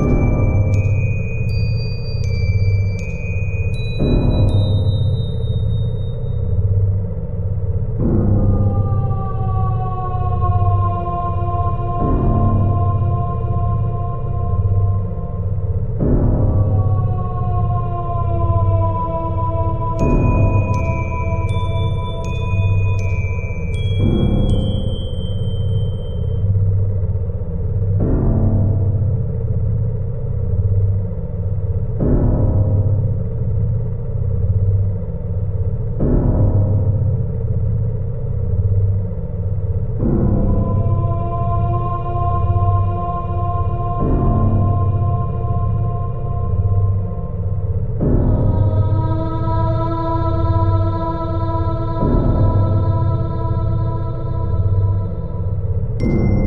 you you